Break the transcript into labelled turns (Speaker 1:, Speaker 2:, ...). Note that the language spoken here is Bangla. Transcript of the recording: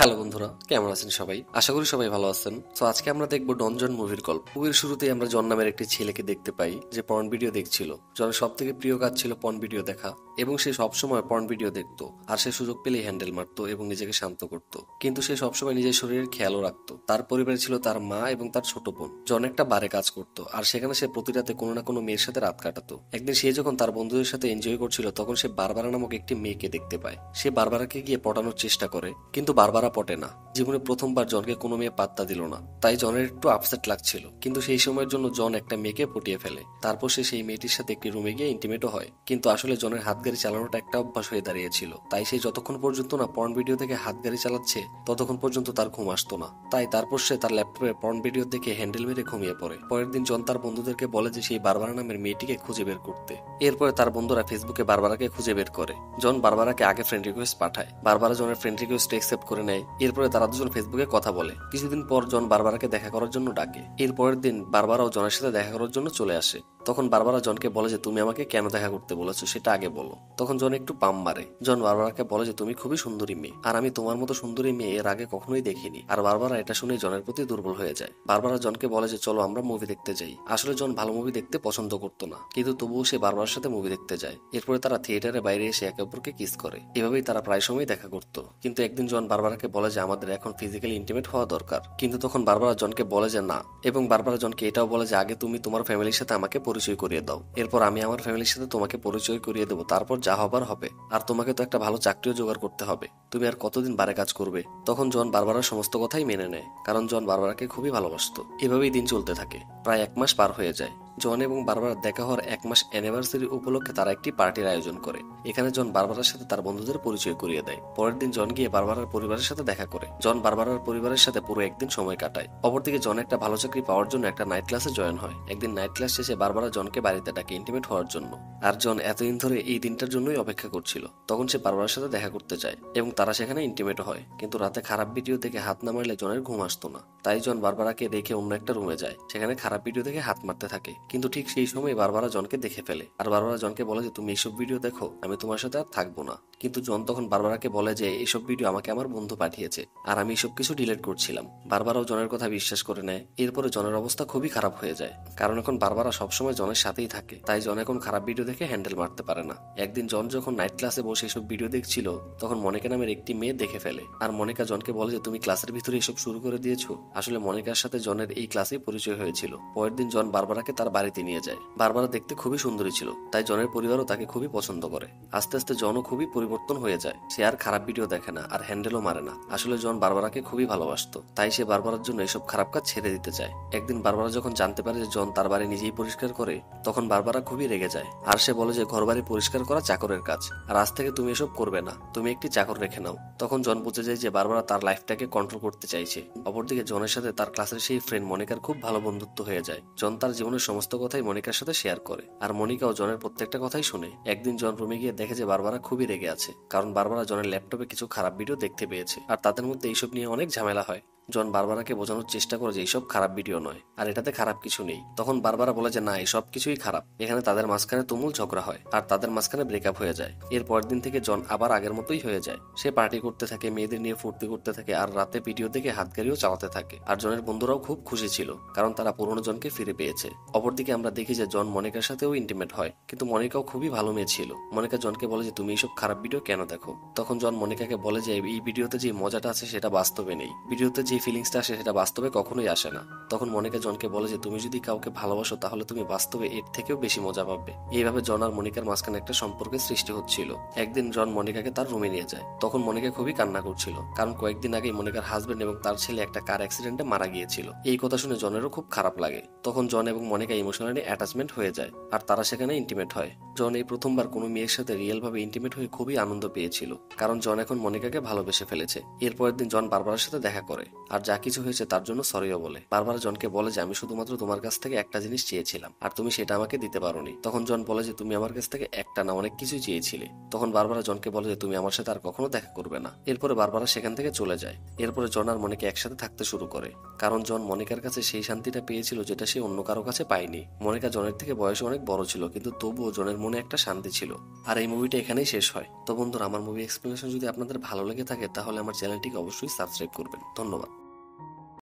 Speaker 1: হ্যালো বন্ধুরা, কেমন আছেন সবাই? আশা করি সবাই ভালো আছেন। তো আজকে আমরা দেখব ডনজন মুভির গল্প। মুভির শুরুতেই আমরা জন নামের একটি ছেলেকে দেখতে পাই যে পর্ন ভিডিও দেখছিল। জনের সব থেকে প্রিয় কাজ ছিল পর্ন ভিডিও দেখা এবং সে সবসময় পর্ন ভিডিও দেখতো আর সে সুযোগ পেলেই হ্যান্ডেল মারতো এবং নিজেকে শান্ত করত। কিন্তু সে সবসময় নিজের শরীরের খেয়ালও রাখতো। তার পরিবারে ছিল তার মা এবং তার ছোট বোন। জন একটা বারে কাজ করত আর সেখানে সে প্রতি রাতে কোনো না কোনো মেয়ের সাথে রাত কাটাতো। একদিন সে যখন তার বন্ধুদের সাথে এনজয় করছিল তখন সে বারবারা নামক একটি মেয়েকে দেখতে পায়। সে বারবারাকে গিয়ে পটানোর চেষ্টা করে, কিন্তু বারবারা পটে না। জীবনে প্রথমবার জনকে কোনো মেয়ে পাত্তা দিল না। তাই জনের একটু আপসেট লাগছিল। কিন্তু সেই সময়ের জন্য জন একটা মেয়েকে পটিয়ে ফেলে। তারপর সে সেই মেয়েটির সাথে একটি রুমে গিয়ে ইন্টিমেটও হয়। কিন্তু আসলে জনের হাত গাড়ি চালানোটা একটা অভ্যাস হয়ে দাঁড়িয়েছিল। তাই সে যতক্ষণ পর্যন্ত না পর্ন ভিডিও দেখে হাত গাড়ি চালাচ্ছে, ততক্ষণ পর্যন্ত তার ঘুম আসতো না। তাই তারপর সে তার ল্যাপটপে পর্ন ভিডিও দেখে হ্যান্ডেল মেরে ঘুমিয়ে পড়ে। পরের দিন জন তার বন্ধুদেরকে বলে যে সেই বারবারা নামের মেয়েটিকে খুঁজে বের করতে। এরপরে তার বন্ধুরা ফেসবুকে বারবারাকে খুঁজে বের করে। জন বারবারাকে আগে ফ্রেন্ড রিকোয়েস্ট পাঠায়। বারবারা জনের ফ্রেন্ড রিকোয়েস্ট অ্যাকসেপ্ট করে নেয়। এরপরে তারা দুজন ফেসবুকে কথা বলে। কিছুদিন পর জন বারবারাকে দেখা করার জন্য ডাকে। এরপরের দিন বারবারাও জনের সাথে দেখা করার জন্য চলে আসে। তখন বারবারা জনকে বলে যে, তুমি আমাকে কেন দেখা করতে বলেছ? সেটা আগে বলো। তখন জন একটু পাম মারে। জন বারবারাকে বলে যে, তুমি খুবই সুন্দরী মেয়ে। আর আমি তোমার মতো সুন্দরী মেয়ে এর আগে কখনোই দেখিনি। আর বারবারা এটা শুনে জনের প্রতি দুর্বল হয়ে যায়। বারবারা জনকে বলে যে, চলো আমরা মুভি দেখতে যাই। আসলে জন ভালো মুভি দেখতে পছন্দ করতো না। কিন্তু তবুও সে বারবার সাথে মুভি দেখতে যায়। এরপরে তারা থিয়েটারে বাইরে এসে একে অপরকে কিস করে। এভাবেই তারা প্রায় সময় দেখা করত। কিন্তু একদিন জন বারবারাকে বলে যে, আমাদের এখন ফিজিক্যালি ইন্টিমেট হওয়া দরকার। কিন্তু তখন বারবারা জনকে বলে যে, না। এবং বারবারা জনকে এটাও বলে যে, আগে তুমি তোমার ফ্যামিলির সাথে আমাকে পরিচয় করিয়ে দাও। এরপর আমি আমার ফ্যামিলির সাথে তোমাকে পরিচয় করিয়ে দেবো। তারপর যা হবার হবে। আর তোমাকে তো একটা ভালো চাকরিও জোগাড় করতে হবে। তুমি আর কতদিন বারে কাজ করবে? তখন জন বারবারার সমস্ত কথাই মেনে নেয়। কারণ জন বারবারাকে খুবই ভালোবাসত। এভাবেই দিন চলতে থাকে। প্রায় এক মাস পার হয়ে যায়। জন এবং বারবার দেখা হওয়ার এক মাস অ্যানিভার্সারি উপলক্ষে তারা একটি পার্টির আয়োজন করে। এখানে জন বারবারের সাথে তার বন্ধুদের পরিচয় করিয়ে দেয়। পরের দিন জন গিয়ে বারবারের পরিবারের সাথে দেখা করে। জন বারবারের পরিবারের সাথে পুরো একদিন সময় কাটায়। অপরদিকে জন একটা ভালো চাকরি পাওয়ার জন্য একটা নাইট ক্লাসে জয়েন হয়। একদিন নাইট ক্লাস শেষে বারবার জনকে বাড়িতে ডাকে ইন্টিমেট হওয়ার জন্য। আর জন এতদিন ধরে এই দিনটার জন্যই অপেক্ষা করছিল। তখন সে বারবারের সাথে দেখা করতে চায় এবং তারা সেখানে ইন্টিমেট হয়। কিন্তু রাতে খারাপ ভিডিও দেখে হাত না মারলে জনের ঘুম আসতো না। তাই জন বারবারাকে রেখে অন্য একটা রুমে যায়। সেখানে খারাপ ভিডিও দেখে হাত মারতে থাকে। কিন্তু ঠিক সেই সময় বারবারা জনকে দেখে ফেলে। আর বারবারা জনকে বলে যে, তুমি এইসব ভিডিও দেখো, আমি তোমার সাথে আর থাকব না। কিন্তু জন তখন বারবারাকে বলে যে এইসব ভিডিও আমাকে আমার বন্ধু পাঠিয়েছে, আর আমি এসব কিছু ডিলিট করছিলাম। বারবারাও জনের কথা বিশ্বাস করে নেয়। এরপরে জনের অবস্থা খুবই খারাপ হয়ে যায়। কারণ এখন বারবারা সবসময় জনের সাথেই থাকে। তাই জন এখন খারাপ ভিডিও দেখে হ্যান্ডেল মারতে পারে না। একদিন জন যখন নাইট ক্লাসে বসে এসব ভিডিও দেখছিল, তখন মনিকা নামের একটি মেয়ে দেখে ফেলে। আর মনিকা জনকে বলে যে, তুমি ক্লাসের ভিতরে এসব শুরু করে দিয়েছ? আসলে মনিকার সাথে জনের এই ক্লাসেই পরিচয় হয়েছিল। পরের দিন জন বারবারাকে তার বাড়িতে নিয়ে যায়। বারবারা দেখতে খুবই সুন্দরী ছিল, তাই জনের পরিবারও তাকে খুবই পছন্দ করে। আস্তে আস্তে জনও খুবই পরিবর্তন হয়ে যায়। সে আর খারাপ ভিডিও দেখে না, আর হ্যান্ডেলও মারে না। আসলে জন বারবারাকে খুবই ভালোবাসতো, তাই সে বারবারার জন্য এসব খারাপ কাজ ছেড়ে দিতে চায়। একদিন বারবারা যখন জানতে পারে যে জন তার বাড়ি নিজেই পরিষ্কার করে, তখন বারবারা খুবই রেগে যায়। আর সে বলে যে ঘর বাড়ি পরিষ্কার করা চাকরের কাজ, আর আজ থেকে তুমি এসব করবে না, তুমি একটি চাকর রেখে নাও। তখন জন বুঝে যায় যে, বারবারা তার লাইফটাকে কন্ট্রোল করতে চাইছে। অপরদিকে জনের সাথে তার ক্লাসের সেই ফ্রেন্ড মনিকার খুব ভালো বন্ধুত্ব হয়ে যায়। জন তার জীবনের সমস্ত কথাই মনিকার সাথে শেয়ার করে। আর মনিকাও জনের প্রত্যেকটা কথাই শুনে একদিন জন রুমে গিয়ে দেখে যে বারবারা খুবই রেগে আছে, কারণ বারবারা জনের ল্যাপটপে কিছু খারাপ ভিডিও দেখতে পেয়েছে। আর তাদের মধ্যে এইসব নিয়ে অনেক ঝামেলা হয়। জন বারবারাকে বোঝানোর চেষ্টা করে যে এইসব খারাপ ভিডিও নয়, আর এটাতে খারাপ কিছু নেই। তখন বারবারা বলে যে, না, এসব কিছুই খারাপ। এখানে তাদের মাঝখানে তুমুল ঝগড়া হয়, আর তাদের মাঝখানে ব্রেকআপ হয়ে যায়। এর পরের দিন থেকে জন আবার আগের মতোই হয়ে যায়। সে পার্টি করতে থাকে, মেয়েদের নিয়ে ফুর্তি করতে থাকে, আর রাতে ভিডিও দেখে হাত গাড়িও চালাতে থাকে। আর জনের বন্ধুরাও খুব খুশি ছিল, কারণ তারা পুরনো জনকে ফিরে পেয়েছে। অপরদিকে আমরা দেখি যে, জন মনিকার সাথেও ইন্টিমেট হয়, কিন্তু মনিকাও খুবই ভালো মেয়ে ছিল। মনিকা জনকে বলে যে, তুমি এইসব খারাপ ভিডিও কেন দেখো? তখন জন মনিকাকে বলে যে, এই ভিডিওতে যে মজাটা আছে, সেটা বাস্তবে নেই। ভিডিওতে যে ফিলিংসটা আসে সেটা বাস্তবে কখনোই আসে না। তখন মনিকা জনকে বলে যে, তুমি যদি কাউকে ভালোবাসো, তাহলে তুমি বাস্তবে এর থেকেও বেশি মজা পাবে। এইভাবে জন আর মনিকার মাঝখানে একটা সম্পর্কের সৃষ্টি হচ্ছিল। একদিন জন মনিকাকে তার রুমে নিয়ে যায়। তখন মনিকা খুবই কান্না করছিল, কারণ কয়েকদিন আগে মনিকার হাজবেন্ড এবং তার ছেলে একটা কার অ্যাক্সিডেন্টে মারা গিয়েছিল। এই কথা শুনে জনেরও খুব খারাপ লাগে। তখন জন এবং মনিকা ইমোশনালি অ্যাটাচমেন্ট হয়ে যায়, আর তারা সেখানে ইন্টিমেট হয়। জন এই প্রথমবার কোনো মেয়ের সাথে রিয়েল ভাবে ইন্টিমেট হয়ে খুবই আনন্দ পেয়েছিল, কারণ জন এখন মনিকাকে ভালোবেসে ফেলেছে। এরপরের দিন জন বারবারের সাথে দেখা করে। আর যা কিছু হয়েছে তার জন্য সরিও বলে। বারবার জনকে বলে যে, আমি শুধুমাত্র তোমার কাছ থেকে একটা জিনিস চেয়েছিলাম, আর তুমি সেটা আমাকে দিতে পারোনি। তখন জন বলে যে, তুমি আমার কাছ থেকে একটা না অনেক কিছুই চেয়েছিলে। তখন বারবারা জনকে বলে যে, তুমি আমার সাথে আর কখনো দেখা করবে না। এরপরে বারবারা সেখান থেকে চলে যায়। এরপরে জন আর মনিকা একসাথে থাকতে শুরু করে। কারণ জন মনিকার কাছে সেই শান্তিটা পেয়েছিল যেটা সে অন্য কারও কাছে পায়নি। মনিকা জনের থেকে বয়সে অনেক বড় ছিল, কিন্তু তবুও জনের মনে একটা শান্তি ছিল। আর এই মুভিটা এখানেই শেষ হয়। তো বন্ধুরা, আমার মুভি এক্সপ্লেনেশন যদি আপনাদের ভালো লেগে থাকে, তাহলে আমার চ্যানেলটিকে অবশ্যই সাবস্ক্রাইব করবেন। ধন্যবাদ।